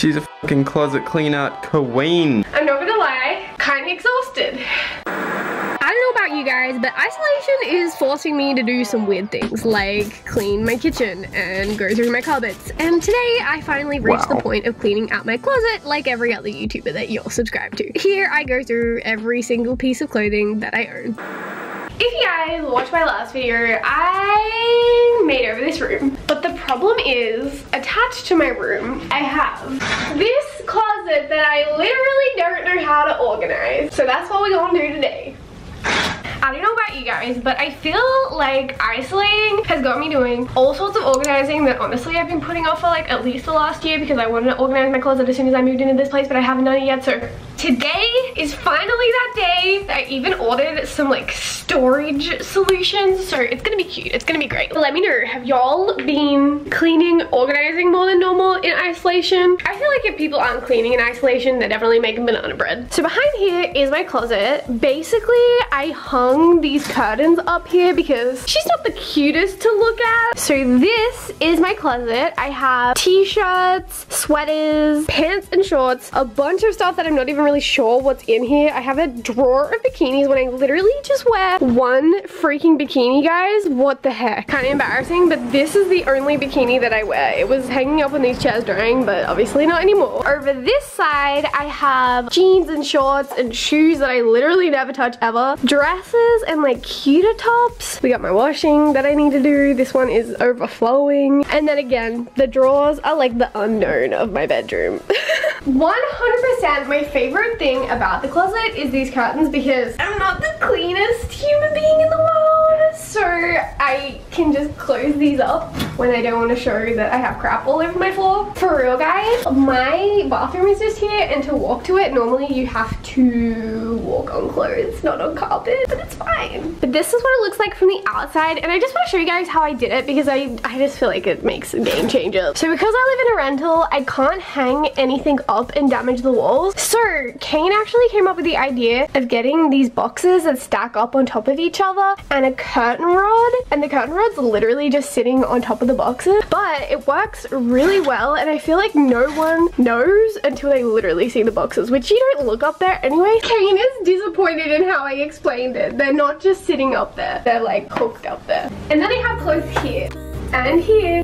She's a fucking closet clean out queen. I'm not gonna lie, kinda exhausted. I don't know about you guys, but isolation is forcing me to do some weird things, like clean my kitchen and go through my cupboards. And today, I finally reached wow. the point of cleaning out my closet like every other YouTuber that you're subscribed to. Here, I go through every single piece of clothing that I own. If you guys watched my last video, I made over this room. But the problem is, attached to my room, I have this closet that I literally don't know how to organize. So that's what we're gonna do today. I don't know about you guys, but I feel like isolating has got me doing all sorts of organizing that honestly I've been putting off for like at least the last year because I wanted to organize my closet as soon as I moved into this place, but I haven't done it yet. So today is finally that day. I even ordered some like storage solutions. So it's gonna be cute. It's gonna be great. Let me know, have y'all been cleaning, organizing more than normal in isolation? I feel like if people aren't cleaning in isolation, they're definitely making banana bread. So behind here is my closet. Basically, I hung these curtains up here because she's not the cutest to look at. So this is my closet. I have t-shirts, sweaters, pants and shorts, a bunch of stuff that I'm not even really sure what's in here. I have a drawer of bikinis when I literally just wear one freaking bikini, guys. What the heck? Kind of embarrassing, but this is the only bikini that I wear. It was hanging up on these chairs drying, but obviously not anymore. Over this side, I have jeans and shorts and shoes that I literally never touch ever. Dresses and like cuter tops. We got my washing that I need to do. This one is overflowing. And then again, the drawers are like the unknown of my bedroom. 100% my favorite thing about the closet is these curtains because I'm not the cleanest human being in the world. So I can just close these up when I don't want to show that I have crap all over my floor. For real guys, my bathroom is just here and to walk to it, normally you have to walk on clothes, not on carpet, but it's fine. But this is what it looks like from the outside and I just want to show you guys how I did it because I, I just feel like it makes a game changer. So because I live in a rental, I can't hang anything up and damage the walls. So Kane actually came up with the idea of getting these boxes that stack up on top of each other and a curtain rod. And the curtain rod's literally just sitting on top of the boxes. But it works really well and I feel like no one knows until they literally see the boxes, which you don't look up there anyway. Kane is disappointed in how I explained it. They're not just sitting up there, they're like hooked up there. And then I have clothes here, and here,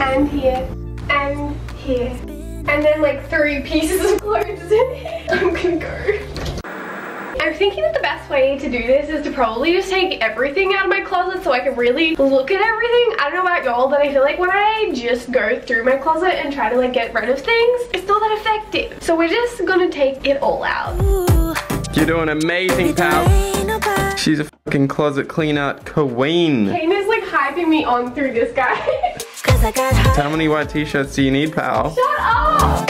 and here, and here and then like three pieces of clothes. I'm gonna go. I'm thinking that the best way to do this is to probably just take everything out of my closet so I can really look at everything. I don't know about y'all, but I feel like when I just go through my closet and try to like get rid of things, it's not that effective. So we're just gonna take it all out. You're doing amazing, pal. She's a fucking closet clean out queen. Kane is like hyping me on through this guy. How many white t-shirts do you need, pal? Shut up!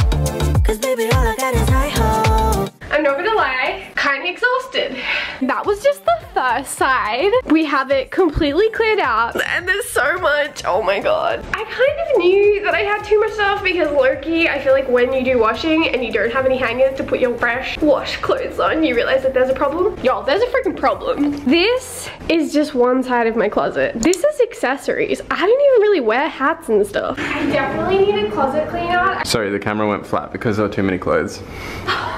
Cause baby, all I got is high hope. I'm not gonna lie, kinda exhausted. That was just the first side. We have it completely cleared out and there's so much, oh my god. I kind of knew that I had too much stuff because Loki, I feel like when you do washing and you don't have any hangers to put your fresh wash clothes on, you realize that there's a problem. Y'all, there's a freaking problem. This is just one side of my closet. This is accessories. I don't even really wear hats and stuff. I definitely need a closet clean out. Sorry, the camera went flat because there were too many clothes.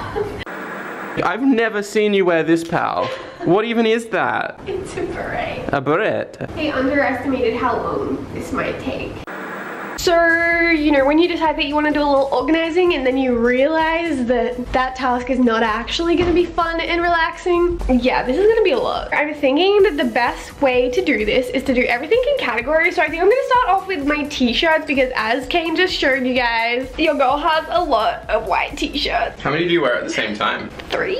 I've never seen you wear this, pal. What even is that? It's a beret. A beret? They underestimated how long this might take. So, you know, when you decide that you want to do a little organizing and then you realize that that task is not actually going to be fun and relaxing, yeah, this is going to be a lot. I'm thinking that the best way to do this is to do everything in categories. So I think I'm going to start off with my t-shirts because as Kane just showed you guys, your girl has a lot of white t-shirts. How many do you wear at the same time? Three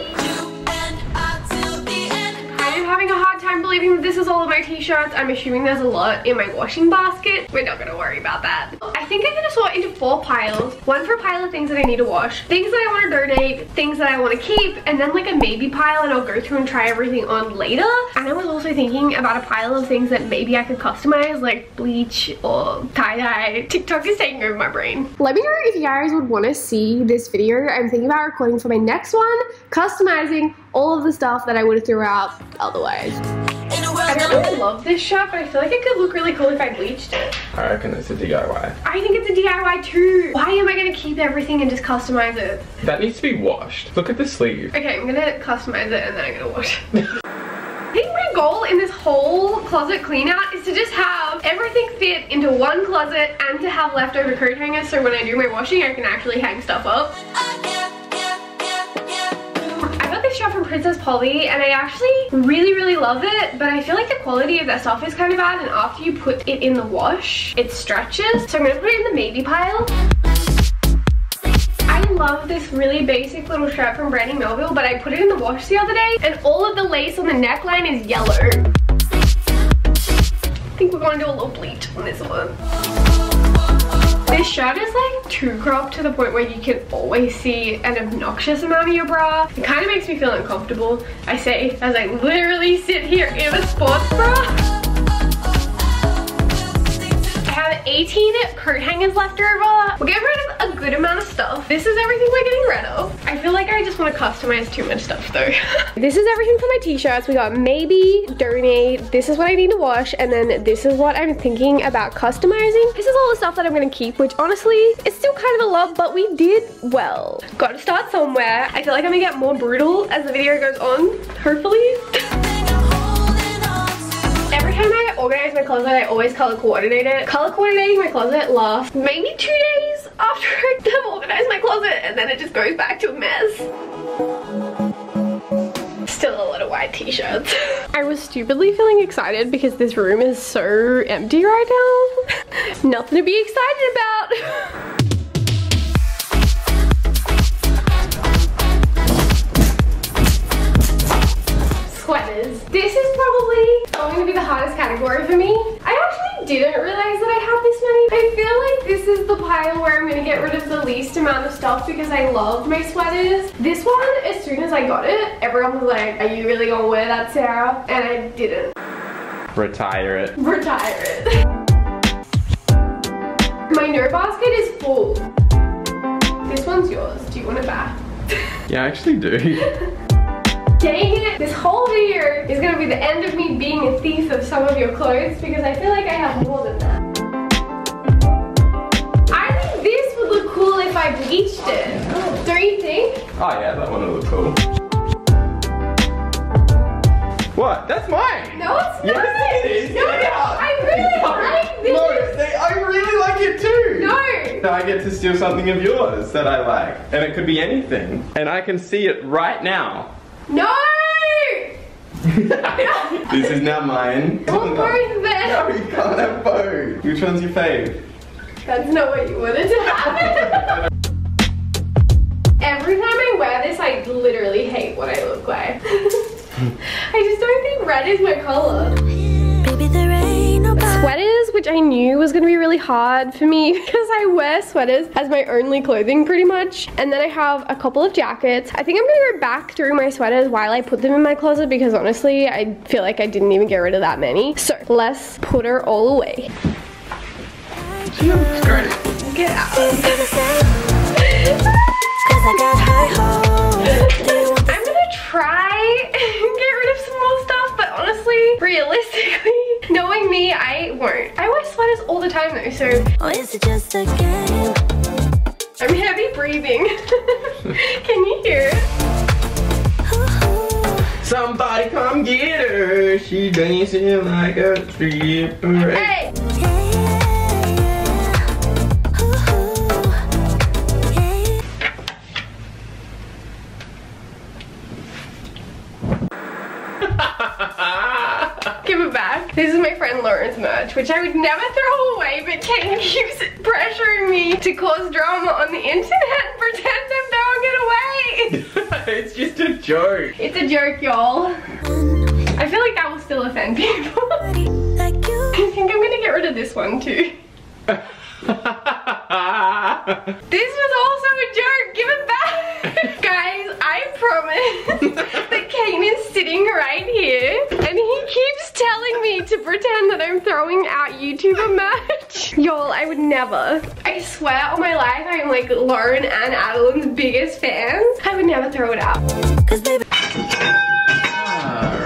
I'm having a hard time believing that this is all of my t-shirts. I'm assuming there's a lot in my washing basket. We're not gonna worry about that. I think I'm gonna sort into four piles. One for a pile of things that I need to wash, things that I wanna donate, things that I wanna keep, and then like a maybe pile and I'll go through and try everything on later. And I was also thinking about a pile of things that maybe I could customize like bleach or tie-dye. TikTok is taking over my brain. Let me know if you guys would wanna see this video. I'm thinking about recording for my next one, customizing all of the stuff that I would have threw out otherwise. I don't really love this shirt, but I feel like it could look really cool if I bleached it. I reckon it's a DIY. I think it's a DIY too. Why am I gonna keep everything and just customize it? That needs to be washed. Look at the sleeve. Okay, I'm gonna customize it and then I'm gonna wash it. I think my goal in this whole closet clean out is to just have everything fit into one closet and to have leftover coat hangers so when I do my washing I can actually hang stuff up. Princess Polly and I actually really really love it but I feel like the quality of their stuff is kind of bad and after you put it in the wash it stretches so I'm gonna put it in the maybe pile. I love this really basic little shirt from Brandy Melville, but I put it in the wash the other day and all of the lace on the neckline is yellow. I think we're gonna do a little bleach on this one. This shirt is like too cropped to the point where you can always see an obnoxious amount of your bra. It kind of makes me feel uncomfortable, I say, as I literally sit here in a sports bra. 18 coat hangers left over. We're getting rid of a good amount of stuff. This is everything we're getting rid of. I feel like I just want to customize too much stuff though. this is everything for my t-shirts. We got maybe, donate, this is what I need to wash, and then this is what I'm thinking about customizing. This is all the stuff that I'm gonna keep, which honestly, it's still kind of a lot, but we did well. Gotta start somewhere. I feel like I'm gonna get more brutal as the video goes on, hopefully. Organize my closet, I always color coordinate it. Color coordinating my closet lasts maybe two days after I have organized my closet and then it just goes back to a mess. Still a lot of white t-shirts. I was stupidly feeling excited because this room is so empty right now. Nothing to be excited about. Category for me. I actually didn't realize that I had this many. I feel like this is the pile where I'm gonna get rid of the least amount of stuff because I love my sweaters. This one, as soon as I got it, everyone was like, are you really gonna wear that, Sarah? And I didn't. Retire it. Retire it. my no basket is full. This one's yours. Do you want it back? Yeah, I actually do. Dang it! This whole year is gonna be the end of me being a thief of some of your clothes because I feel like I have more than that. I think this would look cool if I bleached it. Don't you think? Oh yeah, that one would look cool. What? That's mine! No, it's not! Yes, it is! No, yeah. I really like this! No, they, I really like it too! No! Now I get to steal something of yours that I like. And it could be anything. And I can see it right now. No! this is now mine. Well, both then. No, you can't have both. Which one's your fave? That's not what you wanted to happen. Every time I wear this, I literally hate what I look like. I just don't think red is my color. Baby, sweaters, which I knew was gonna be really hard for me because I wear sweaters as my only clothing pretty much. And then I have a couple of jackets. I think I'm gonna go back through my sweaters while I put them in my closet because honestly, I feel like I didn't even get rid of that many. So let's put her all away. She looks great. Get out. I'm gonna try and get rid of some more stuff, but honestly, realistically, knowing me, I won't. I wear sweaters all the time though, so. Or is it just a game? I'm heavy breathing. Can you hear it? Somebody come get her. She dancing like a stripper. Hey! This is my friend Lauren's merch, which I would never throw away, but Kane keeps pressuring me to cause drama on the internet and pretend I'm throwing it away. it's just a joke. It's a joke, y'all. I feel like that will still offend people. I think I'm gonna get rid of this one too. this was also a joke. Give it back. Guys, I promise that Kane is sitting right here and he keeps telling me to pretend that I'm throwing out YouTuber merch. Y'all, I would never. I swear on my life I'm like Lauren and Adeline's biggest fans. I would never throw it out.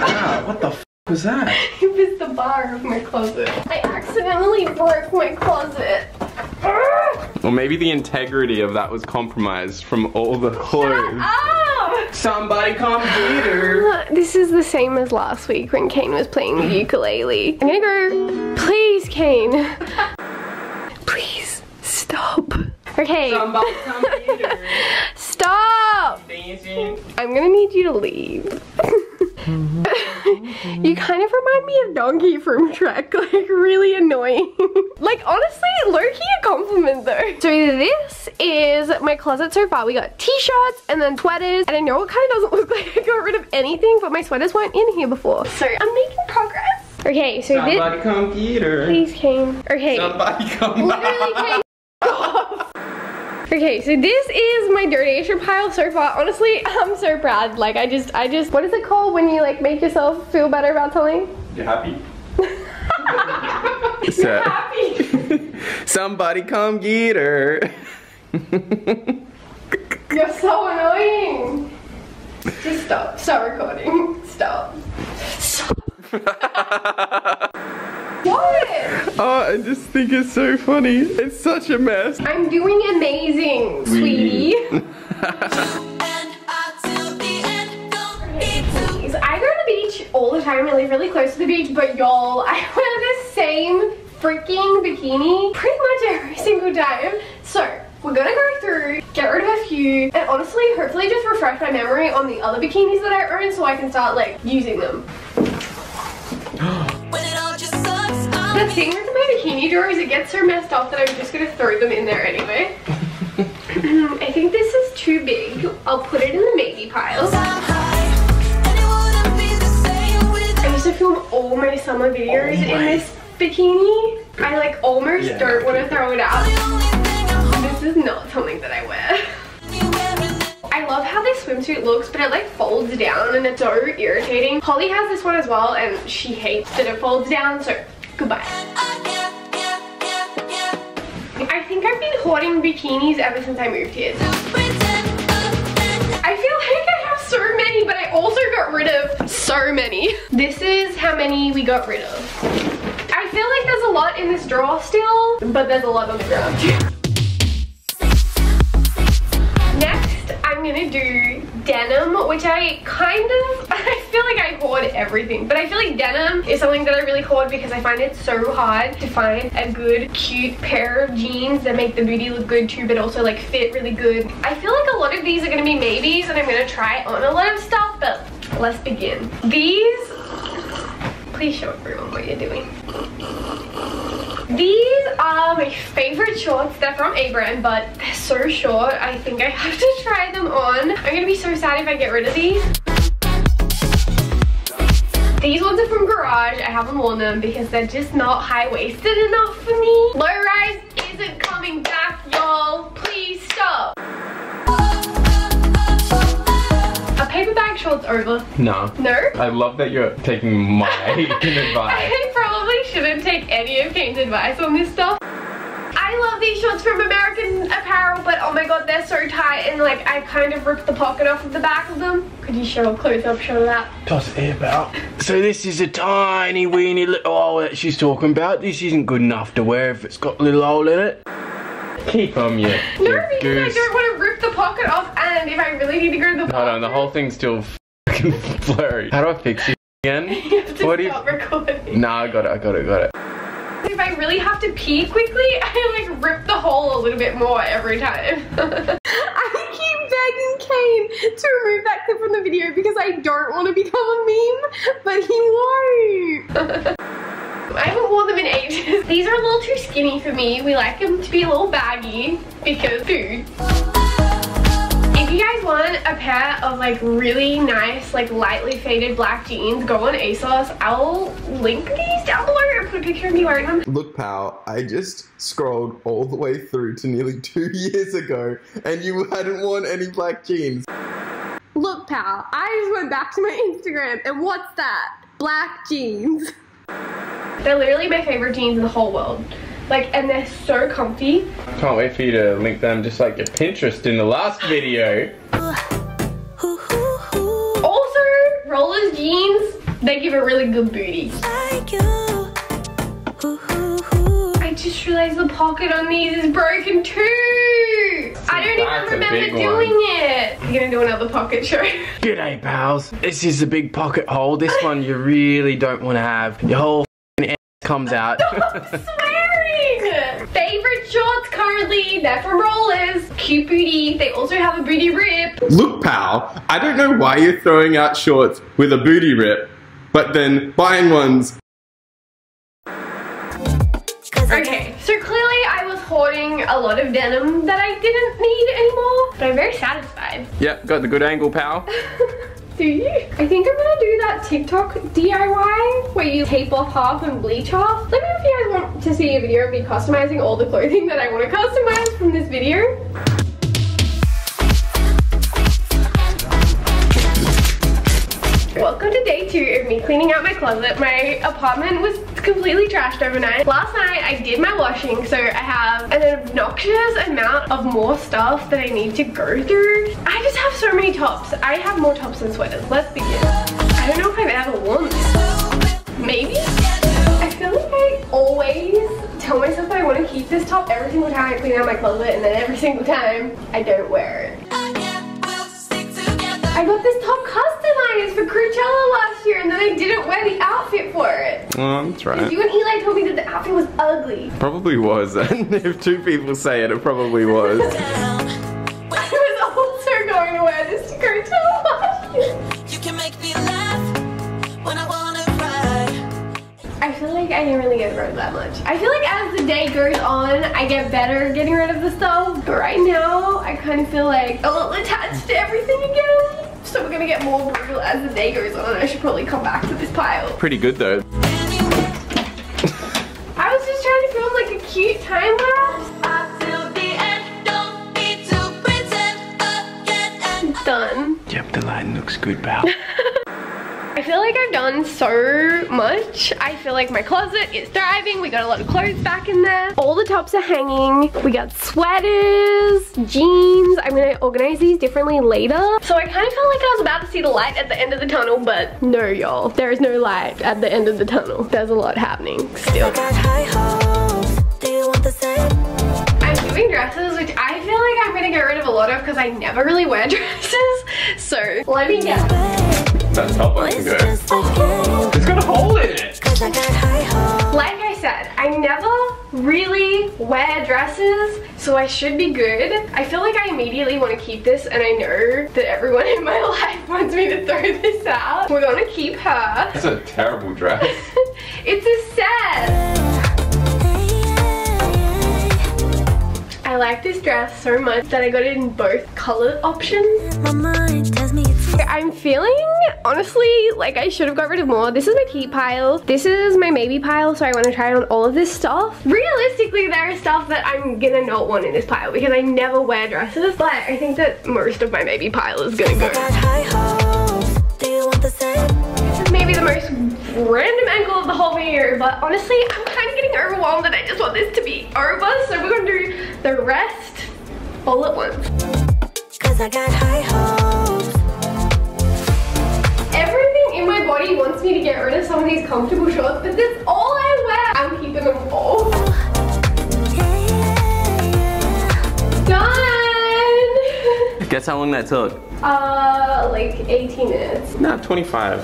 Ah, what the was that? It was the bar of my closet. I accidentally broke my closet. Or maybe the integrity of that was compromised from all the clothes. Somebody come get her. This is the same as last week when Kane was playing the ukulele. I'm gonna go. Please, Kane. Please stop. Okay. Somebody come get her. Stop! Dancing. I'm gonna need you to leave. you kind of remind me of Donkey from Shrek, like really annoying. like honestly, low-key a compliment though. So this is my closet so far. We got t-shirts and then sweaters, and I know it kind of doesn't look like I got rid of anything, but my sweaters weren't in here before. So I'm making progress. Okay, so Somebody this, come get her. please Kane. Okay, Somebody come literally Kane. Okay, so this is my dirty pile so far. Honestly, I'm so proud. Like, I just, I just, what is it called when you like make yourself feel better about something? You're happy? You're So- happy. Somebody come get her. You're so annoying. Just stop. Stop recording. Stop. Stop. What? oh, I just think it's so funny. It's such a mess. I'm doing amazing, sweetie. And until the end, don't need to Please, I go to the beach all the time. I live really close to the beach, but y'all, I wear the same freaking bikini pretty much every single time. So, we're gonna go through, get rid of a few, and honestly, hopefully just refresh my memory on the other bikinis that I own so I can start like using them. The thing with my bikini drawer is it gets so messed up that I'm just gonna throw them in there anyway. Um, I think this is too big. I'll put it in the maybe pile. high, and it wouldn't be the same I used to film all my summer videos Oh in this bikini. I like almost Yeah. don't want to throw it out. the only thing I'm This is not something that I wear. holding you wearing it. I love how this swimsuit looks, but it like folds down and it's so irritating. Holly has this one as well and she hates that it folds down, so goodbye. I, think I've been hoarding bikinis ever since I moved here. I feel like I have so many, but I also got rid of so many. This is how many we got rid of. I feel like there's a lot in this drawer still, but there's a lot on the ground. Next, I'm gonna do denim, which I kind of, feel like I hoard everything, but I feel like denim is something that I really hoard because I find it so hard to find a good, cute pair of jeans that make the booty look good too, but also like fit really good. I feel like a lot of these are gonna be maybes and I'm gonna try on a lot of stuff, but let's begin. These, please show everyone what you're doing. These are my favorite shorts. They're from A brand, but they're so short. I think I have to try them on. I'm gonna be so sad if I get rid of these. These ones are from Garage. I haven't worn them because they're just not high-waisted enough for me. Low rise isn't coming back, y'all. Please stop. A paper bag shorts over. No. No? I love that you're taking my advice. I probably shouldn't take any of Kane's advice on this stuff. I love these shorts from American Apparel, but oh my god, they're so tight and like I kind of ripped the pocket off of the back of them. Could you show a close-up shot of that? Toss it about. So this is a tiny weeny little hole that she's talking about. This isn't good enough to wear if it's got a little hole in it. Keep on you. No, you because goose. I don't want to rip the pocket off and if I really need to go to the Hold on, the whole thing's still fucking blurry. How do I fix it again? You have to What do you- recording. Nah, I got it, I got it, got it. If I really have to pee quickly, I like rip the hole a little bit more every time. I keep begging Kane to remove that clip from the video because I don't want to become a meme, but he won't. I haven't worn them in ages. These are a little too skinny for me. We like them to be a little baggy because food. If want a pair of like really nice, like lightly faded black jeans, go on ASOS. I'll link these down below or put a picture of me wearing them. Look, pal, I just scrolled all the way through to nearly two years ago, and you hadn't worn any black jeans. Look, pal, I just went back to my Instagram, and what's that? Black jeans. They're literally my favorite jeans in the whole world. Like, and they're so comfy. Can't wait for you to link them just like your Pinterest in the last video. Rolla's jeans, They give a really good booty. I just realized the pocket on these is broken too. I don't even remember big one. doing it. We're gonna do another pocket show. G'day, pals. This is a big pocket hole. This one you really don't want to have. Your whole f***ing ass comes out. Swearing! Favorite shorts they're from Rolla's. Cute booty. They also have a booty rip. Look, pal, I don't know why you're throwing out shorts with a booty rip, but then buying ones. Okay, so clearly I was hoarding a lot of denim that I didn't need anymore, but I'm very satisfied. yep, got the good angle, pal. I think I'm gonna do that TikTok DIY where you tape off half and bleach half. Let me know if you guys want to see a video of me customizing all the clothing that I want to customize from this video. Of me cleaning out my closet. My apartment was completely trashed overnight. Last night I did my washing, so I have an obnoxious amount of more stuff that I need to go through. I just have so many tops. I have more tops than sweaters. Let's begin. I don't know if I've ever worn this. Maybe? I feel like I always tell myself that I want to keep this top every single time I clean out my closet, and then every single time I don't wear it. I got this top customized for Coachella last year and then I didn't wear the outfit for it. Oh, that's right. You and Eli told me that the outfit was ugly. Probably was. And if two people say it, it probably was. I was also going to wear this to Coachella last year. You can make me laugh when I wanna cry. I feel like I didn't really get rid of that much. I feel like as the day goes on, I get better getting rid of the stuff. But right now, I kind of feel like a little attached to everything again. So we're gonna get more brutal as the day goes on. I should probably come back to this pile. Pretty good though. I was just trying to film like a cute time lapse. I till the end. Don't need to pretend again. And Done. Yep, the line looks good, pal. I feel like I've done so much. I feel like my closet is thriving. We got a lot of clothes back in there. All the tops are hanging. We got sweaters, jeans. I'm gonna organize these differently later. So I kind of felt like I was about to see the light at the end of the tunnel, but no, y'all. There is no light at the end of the tunnel. There's a lot happening still. I got high hopes. Do you want the same? I'm doing dresses, which I feel like I'm gonna get rid of a lot of because I never really wear dresses. So let me guess. That top one It's can a. It's got a hole in it. Cause I got high. Like I said, I never really wear dresses, so I should be good. I feel like I immediately want to keep this, and I know that everyone in my life wants me to throw this out. We're gonna keep her. That's a terrible dress. it's a set. I like this dress so much that I got it in both color options. I'm feeling, honestly, like I should have got rid of more. This is my keep pile. This is my maybe pile, so I want to try on all of this stuff. Realistically, there is stuff that I'm gonna not want in this pile because I never wear dresses, but I think that most of my maybe pile is gonna go. maybe the most random angle of the whole video, but honestly, I'm kind of getting overwhelmed and I just want this to be over, so we're gonna do the rest all at once. Cause I got high hopes. My body wants me to get rid of some of these comfortable shorts, but that's all I wear. I'm keeping them all. Yeah, yeah, Done! Guess how long that took? Uh, like 18 minutes. Not 25.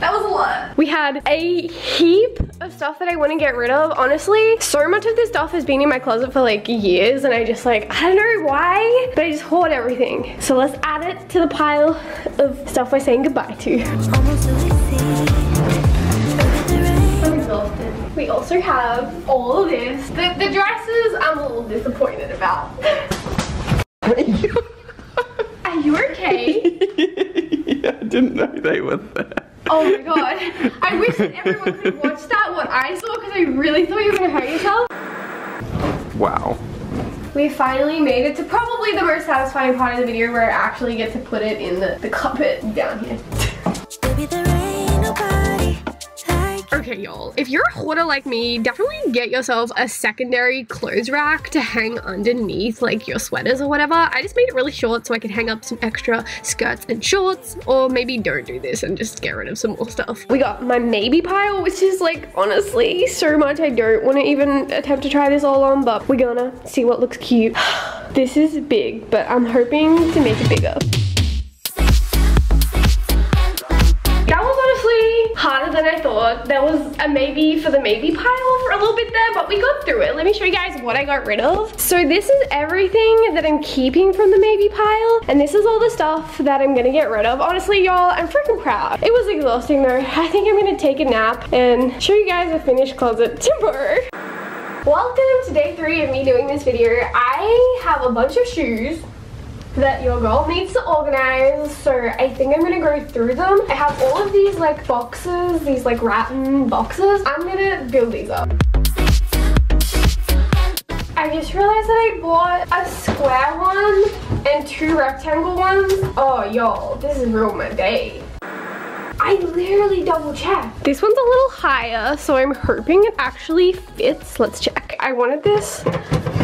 That was a lot. We had a heap of stuff that I want to get rid of. Honestly, so much of this stuff has been in my closet for like years and I just like, I don't know why, but I just hoard everything. So let's add it to the pile of stuff we're saying goodbye to. yeah. Almost so easy. Baby, the rain. I'm exhausted. We also have all of this. The, the dresses I'm a little disappointed about. Are you okay? yeah, I didn't know they were there. Oh my god. I wish that everyone could watch that, what I saw, because I really thought you were gonna hurt yourself. Wow. We finally made it to probably the most satisfying part of the video where I actually get to put it in the, the carpet down here. Okay, y'all, if you're a hoarder like me, definitely get yourself a secondary clothes rack to hang underneath like your sweaters or whatever. I just made it really short so I could hang up some extra skirts and shorts, or maybe don't do this and just get rid of some more stuff. We got my maybe pile, which is like honestly so much I don't want to even attempt to try this all on, but we're gonna see what looks cute. this is big, but I'm hoping to make it bigger. Than There was a maybe for the maybe pile for a little bit there, but we got through it. Let me show you guys what I got rid of. So this is everything that I'm keeping from the maybe pile, and this is all the stuff that I'm gonna get rid of. Honestly, y'all, I'm freaking proud. It was exhausting though. I think I'm gonna take a nap and show you guys a finished closet tomorrow. Welcome to day three of me doing this video. I have a bunch of shoes that your girl needs to organize so I think I'm gonna go through them. I have all of these like boxes, these like rattan boxes. I'm gonna build these up. I just realized that I bought a square one and two rectangle ones. Oh y'all, this is real my day. I literally double checked. This one's a little higher, so I'm hoping it actually fits. Let's check. I wanted this.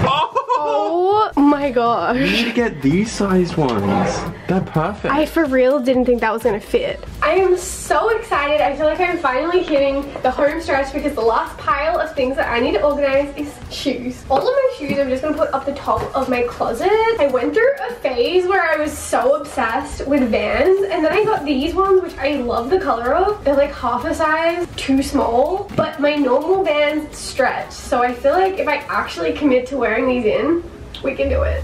Oh Oh my gosh. You should get these size ones. They're perfect. I for real didn't think that was gonna fit. I am so excited. I feel like I'm finally hitting the home stretch because the last pile of things that I need to organize is shoes. All of my shoes I'm just gonna put up the top of my closet. I went through a phase where I was so obsessed with Vans and then I got these ones which I love the color of. They're like half a size too small but my normal Vans stretch so I feel like if I actually commit to wearing these in we can do it.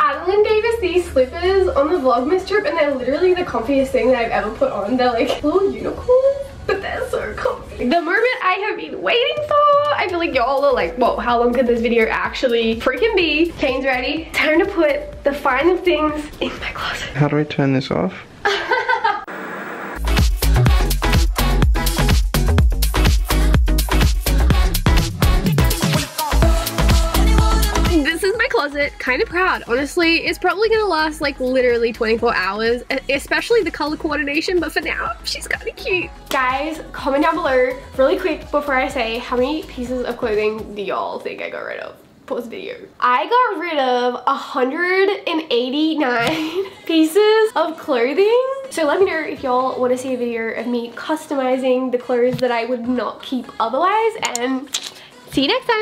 Adeline gave us these slippers on the Vlogmas trip and they're literally the comfiest thing that I've ever put on. They're like little unicorns, but they're so comfy. The moment I have been waiting for, I feel like y'all are like, whoa, how long could this video actually freaking be? Kane's ready. Time to put the final things in my closet. How do I turn this off? Kind of proud. Honestly, it's probably gonna last like literally 24 hours, especially the color coordination, but for now, she's kind of cute. Guys, comment down below really quick before I say how many pieces of clothing do y'all think I got rid of? Pause video. I got rid of 189 pieces of clothing. So let me know if y'all want to see a video of me customizing the clothes that I would not keep otherwise and see you next time.